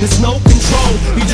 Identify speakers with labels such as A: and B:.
A: there's no control. You